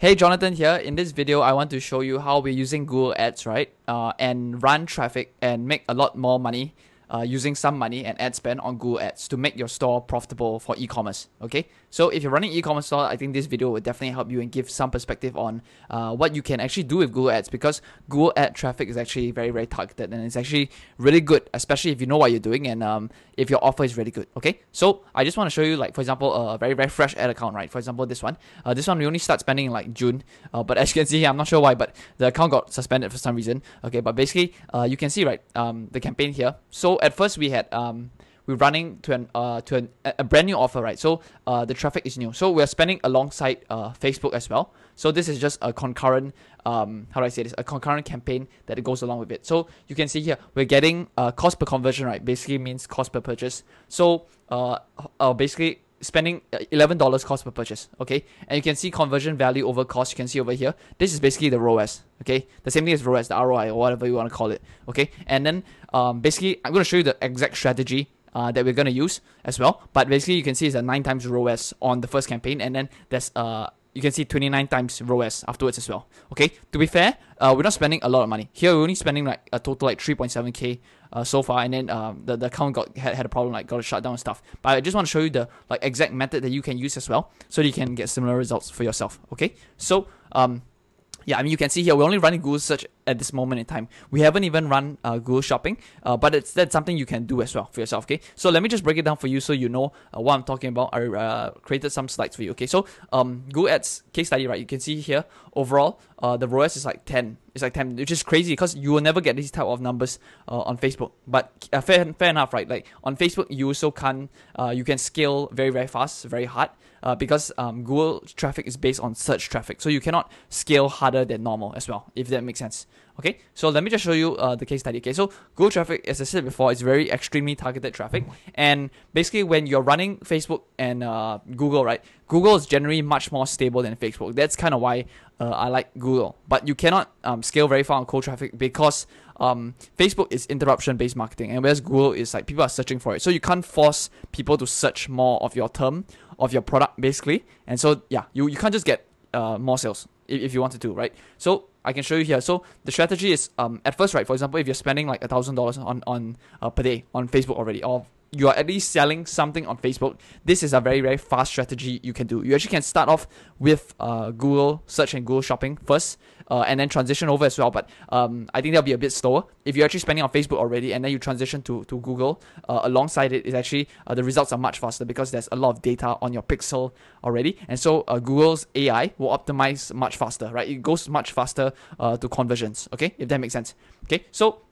Hey, Jonathan here. In this video, I want to show you how we're using Google Ads, right? Uh, and run traffic and make a lot more money uh, using some money and ad spend on Google Ads to make your store profitable for e-commerce. Okay, so if you're running e-commerce store, I think this video will definitely help you and give some perspective on uh, what you can actually do with Google Ads because Google Ad traffic is actually very very targeted and it's actually really good, especially if you know what you're doing and um, if your offer is really good. Okay, so I just want to show you like for example a very very fresh ad account, right? For example, this one. Uh, this one we only start spending in like June, uh, but as you can see here, I'm not sure why, but the account got suspended for some reason. Okay, but basically, uh, you can see right um, the campaign here. So at first we had um, we're running to an uh, to an, a brand new offer, right? So uh, the traffic is new. So we're spending alongside uh, Facebook as well. So this is just a concurrent um, how do I say this? A concurrent campaign that goes along with it. So you can see here we're getting uh, cost per conversion, right? Basically means cost per purchase. So uh, uh basically spending $11 cost per purchase okay and you can see conversion value over cost you can see over here this is basically the ROAS okay the same thing as ROAS the ROI or whatever you want to call it okay and then um, basically I'm going to show you the exact strategy uh, that we're going to use as well but basically you can see it's a 9 times ROAS on the first campaign and then there's uh you can see 29 times ROAS afterwards as well. Okay, to be fair, uh, we're not spending a lot of money. Here we're only spending like a total like 3.7k uh, so far, and then um, the, the account got had, had a problem, like got shut down and stuff. But I just want to show you the like exact method that you can use as well, so you can get similar results for yourself. Okay, so um, yeah, I mean, you can see here, we're only running Google search at this moment in time. We haven't even run uh, Google shopping, uh, but it's that's something you can do as well for yourself, okay? So let me just break it down for you so you know uh, what I'm talking about. I uh, created some slides for you, okay? So um, Google Ads case study, right? You can see here, overall, uh, the ROAS is like 10. It's like 10, which is crazy because you will never get these type of numbers uh, on Facebook. But fair, fair enough, right? Like on Facebook, you also can, you can scale very, very fast, very hard uh, because um, Google traffic is based on search traffic. So you cannot scale harder than normal as well, if that makes sense. Okay, so let me just show you uh, the case study. Okay, so Google traffic, as I said before, is very extremely targeted traffic. And basically, when you're running Facebook and uh, Google, right, Google is generally much more stable than Facebook. That's kind of why uh, I like Google. But you cannot um, scale very far on cold traffic because um, Facebook is interruption based marketing, and whereas Google is like people are searching for it. So you can't force people to search more of your term of your product basically. And so yeah, you, you can't just get uh, more sales if, if you wanted to, right? So I can show you here. So the strategy is um, at first, right? For example, if you're spending like a thousand dollars on on uh, per day on Facebook already, or you are at least selling something on Facebook, this is a very very fast strategy you can do. You actually can start off with uh, Google search and Google Shopping first, uh, and then transition over as well. But um, I think that'll be a bit slower. If you're actually spending on Facebook already and then you transition to, to Google uh, alongside it, is actually uh, the results are much faster because there's a lot of data on your pixel already. And so uh, Google's AI will optimize much faster, right? It goes much faster uh, to conversions, okay? If that makes sense. Okay, so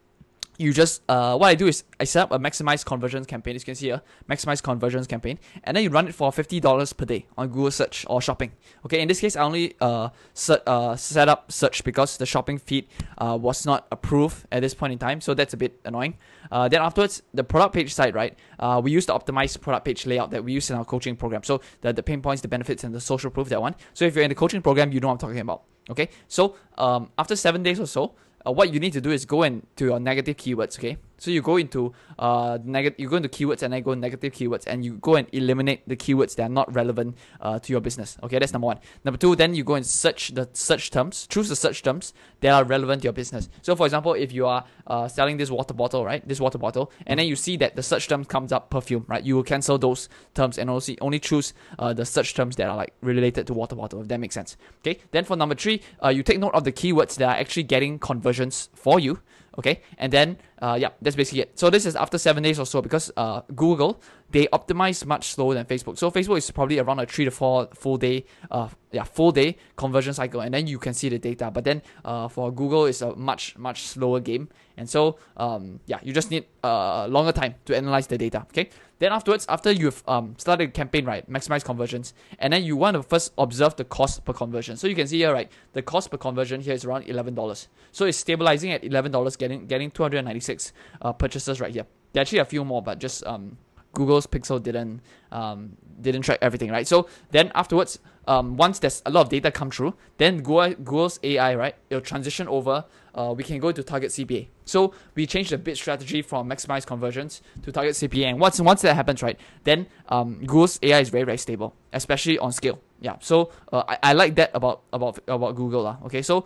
you just uh, what I do is I set up a maximize conversions campaign. As you can see here, maximize conversions campaign, and then you run it for fifty dollars per day on Google Search or shopping. Okay, in this case, I only uh, set uh, set up search because the shopping feed uh, was not approved at this point in time, so that's a bit annoying. Uh, then afterwards, the product page side, right? Uh, we use the optimized product page layout that we use in our coaching program. So the the pain points, the benefits, and the social proof that one. So if you're in the coaching program, you know what I'm talking about. Okay, so um, after seven days or so, uh, what you need to do is go into your negative keywords, okay? So you go into uh negative, you go into keywords and then go negative keywords, and you go and eliminate the keywords that are not relevant uh, to your business. Okay, that's number one. Number two, then you go and search the search terms, choose the search terms that are relevant to your business. So for example, if you are uh, selling this water bottle, right, this water bottle, and then you see that the search term comes up perfume, right, you will cancel those terms and also only choose uh, the search terms that are like related to water bottle. If that makes sense. Okay. Then for number three, uh, you take note of the keywords that are actually getting conversions for you okay? And then uh, yeah that's basically it. So this is after seven days or so because uh, google they optimize much slower than facebook. So facebook is probably around a three to four full day uh yeah full day conversion cycle and then you can see the data. But then uh, for google it's a much much slower game. And so um, yeah you just need a uh, longer time to analyze the data okay? Then afterwards after you've um, started a campaign right maximize conversions and then you want to first observe the cost per conversion. So you can see here right the cost per conversion here is around $11 so it's stabilizing at $11 getting getting 296 uh, purchases right here. There are actually a few more but just um Google's Pixel didn't um, didn't track everything, right? So then afterwards, um, once there's a lot of data come through, then Google, Google's AI, right, it'll transition over. Uh, we can go to target CPA. So we change the bid strategy from maximize conversions to target CPA. And once once that happens, right, then um, Google's AI is very very stable, especially on scale. Yeah. So uh, I, I like that about about about Google lah. Okay. So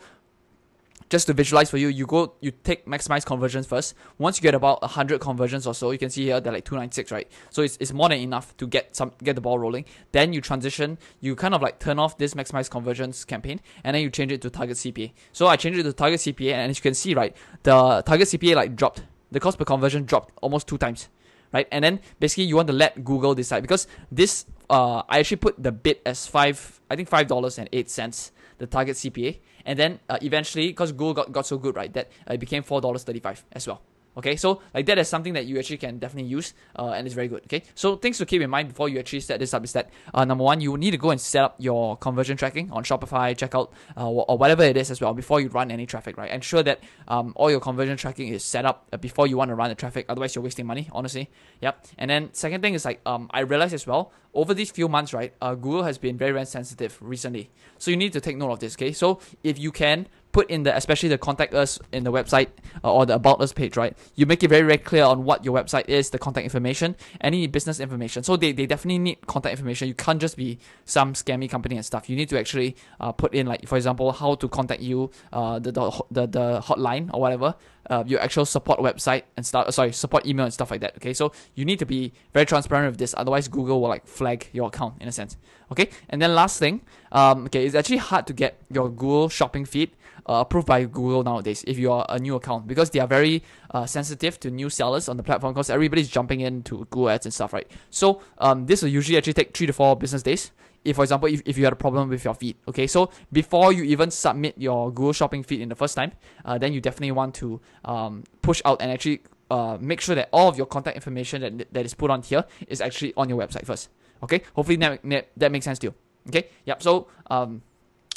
just to visualize for you, you go, you take maximize conversions first. Once you get about 100 conversions or so, you can see here they're like 296, right? So it's, it's more than enough to get some get the ball rolling. Then you transition, you kind of like turn off this maximize conversions campaign, and then you change it to target CPA. So I changed it to target CPA, and as you can see, right, the target CPA like dropped. The cost per conversion dropped almost two times, right? And then basically you want to let Google decide because this, uh, I actually put the bid as five, I think five dollars and eight cents, the target CPA and then uh, eventually because google got, got so good right that uh, it became $4.35 as well okay so like that is something that you actually can definitely use uh, and it's very good okay? So things to keep in mind before you actually set this up is that uh, number one you need to go and set up your conversion tracking on shopify checkout uh, or whatever it is as well before you run any traffic right? Ensure that um, all your conversion tracking is set up uh, before you want to run the traffic otherwise you're wasting money honestly yep. And then second thing is like um, i realized as well over these few months right uh, google has been very very sensitive recently. So you need to take note of this okay? So if you can put in the especially the contact us in the website uh, or the about us page right? You make it very very clear on what your website is the contact information any business information. So they, they definitely need contact information. You can't just be some scammy company and stuff. You need to actually uh, put in like for example how to contact you uh, the, the, the, the hotline or whatever uh, your actual support website and stuff uh, sorry support email and stuff like that okay? So you need to be very transparent with this. Otherwise google will like flag your account in a sense okay? And then last thing um, okay it's actually hard to get your google shopping feed uh, approved by Google nowadays if you are a new account because they are very uh, sensitive to new sellers on the platform because everybody's jumping into Google Ads and stuff, right? So um, this will usually actually take three to four business days. If, for example, if, if you had a problem with your feed, okay, so before you even submit your Google Shopping feed in the first time, uh, then you definitely want to um, push out and actually uh, make sure that all of your contact information that, that is put on here is actually on your website first. Okay, hopefully that, that makes sense to you. Okay, yep. So um,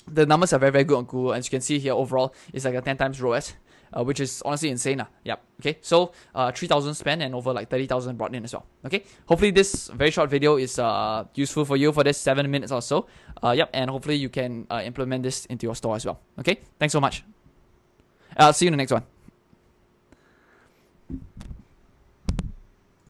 the numbers are very very good on Google. As you can see here, overall, it's like a 10 times ROAS, uh, which is honestly insane. Uh. Yep. Okay. So uh, 3,000 spent and over like 30,000 brought in as well. Okay. Hopefully this very short video is uh, useful for you for this seven minutes or so. Uh, yep. And hopefully you can uh, implement this into your store as well. Okay. Thanks so much. I'll see you in the next one.